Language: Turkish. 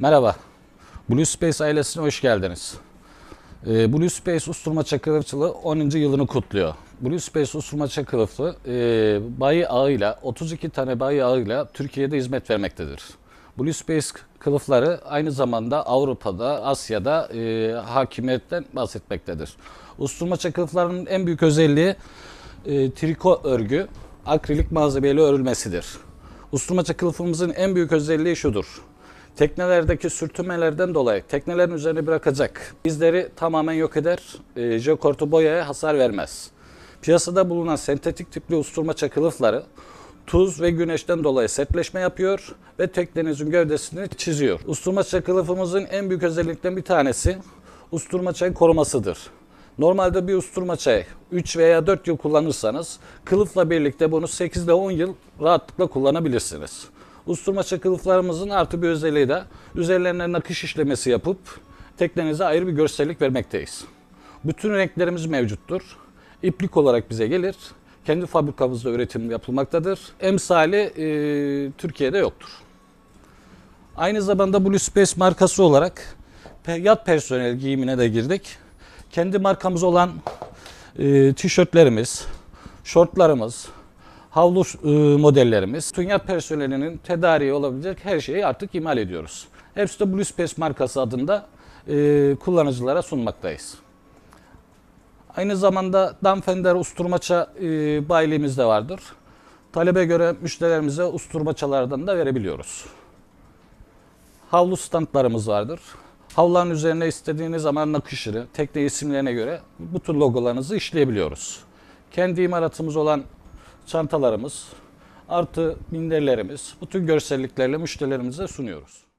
Merhaba. Blue Space ailesine hoş geldiniz. Ee, Blue Space Usturmaça Kılıfçılığı 10. yılını kutluyor. Blue Space Usturmaça Kılıfı e, bayi ağıyla 32 tane bayi ağıyla Türkiye'de hizmet vermektedir. Blue Space kılıfları aynı zamanda Avrupa'da, Asya'da e, hakimiyetten bahsetmektedir. Usturmaça kılıflarının en büyük özelliği e, triko örgü, akrilik malzemeyle örülmesidir. Usturmaça kılıfımızın en büyük özelliği şudur. Teknelerdeki sürtünmelerden dolayı teknelerin üzerine bırakacak izleri tamamen yok eder. E, jeokortu boyaya hasar vermez. Piyasada bulunan sentetik tipli usturmaça kılıfları tuz ve güneşten dolayı sertleşme yapıyor ve teknenizin gövdesini çiziyor. Usturmaça kılıfımızın en büyük özelliklerinden bir tanesi usturmaçayı korumasıdır. Normalde bir usturma çay 3 veya 4 yıl kullanırsanız kılıfla birlikte bunu 8 ile 10 yıl rahatlıkla kullanabilirsiniz. Usturma çay kılıflarımızın artı bir özelliği de üzerlerine nakış işlemesi yapıp teknenize ayrı bir görsellik vermekteyiz. Bütün renklerimiz mevcuttur. İplik olarak bize gelir. Kendi fabrikamızda üretim yapılmaktadır. Emsali e, Türkiye'de yoktur. Aynı zamanda Blue Space markası olarak yat personel giyimine de girdik. Kendi markamız olan e, tişörtlerimiz, şortlarımız, havlu e, modellerimiz, bütün yat personelinin tedariği olabilecek her şeyi artık imal ediyoruz. Hepsi de Blue Space markası adında e, kullanıcılara sunmaktayız. Aynı zamanda Danfender usturmaça e, bayiliğimiz de vardır. Talebe göre müşterilerimize usturmaçalardan da verebiliyoruz. Havlu standlarımız vardır. Havluların üzerine istediğiniz zaman nakışını, tekne isimlerine göre bütün logolarınızı işleyebiliyoruz. Kendi imalatımız olan çantalarımız, artı minderlerimiz, bütün görselliklerle müşterilerimize sunuyoruz.